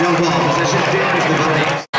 Position 10 is the